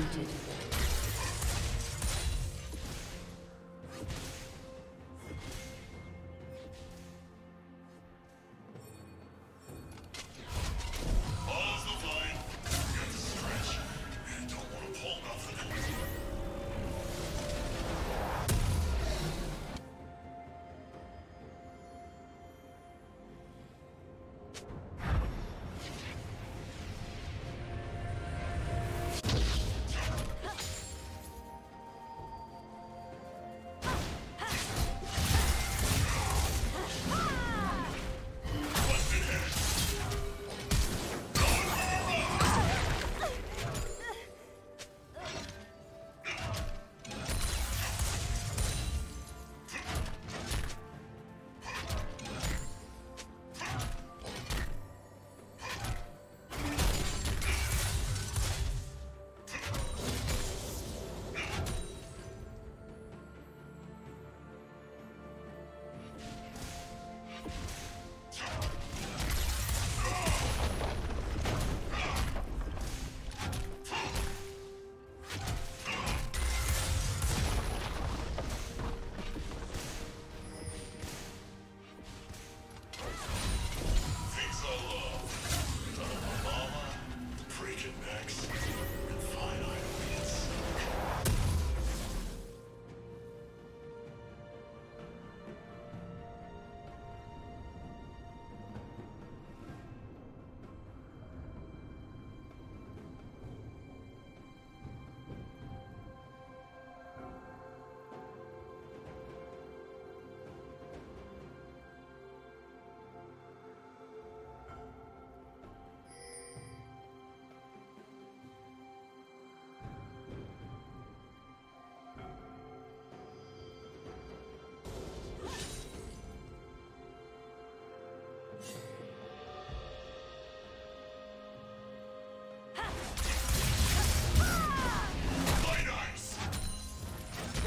defeated. Blood.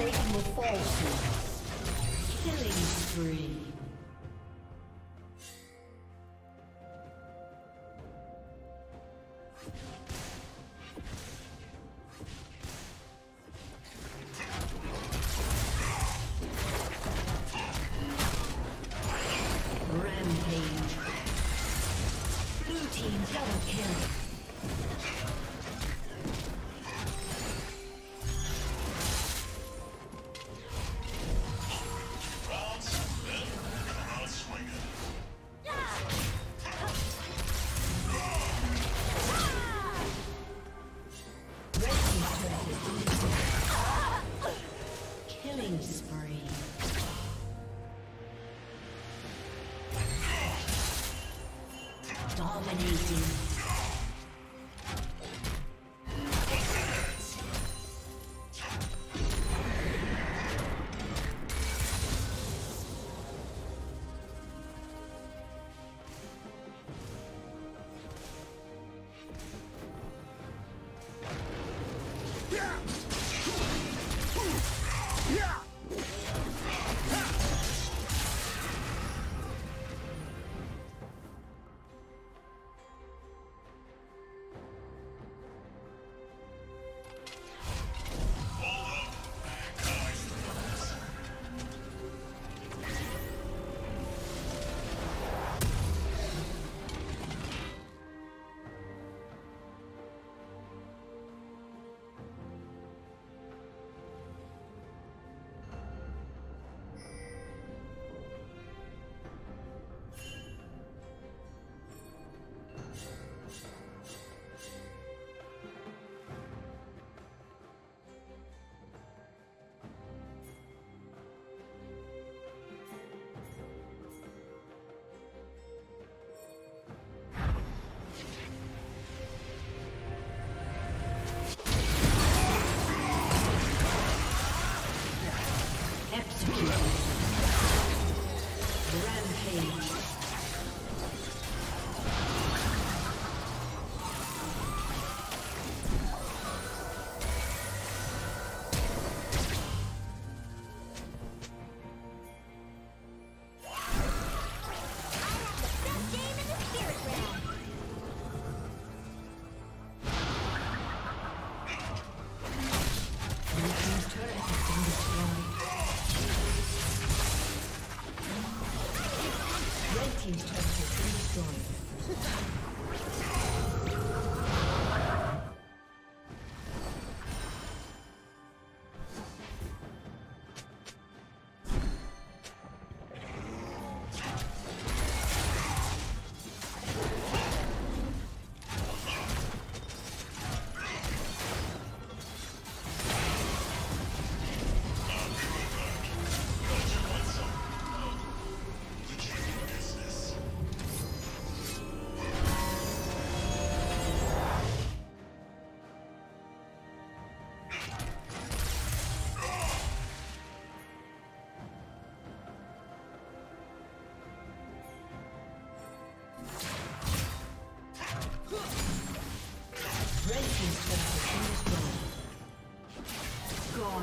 Plate will fall soon. Killing spree.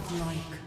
Godlike.